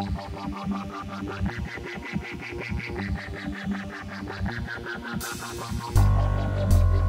Thank you.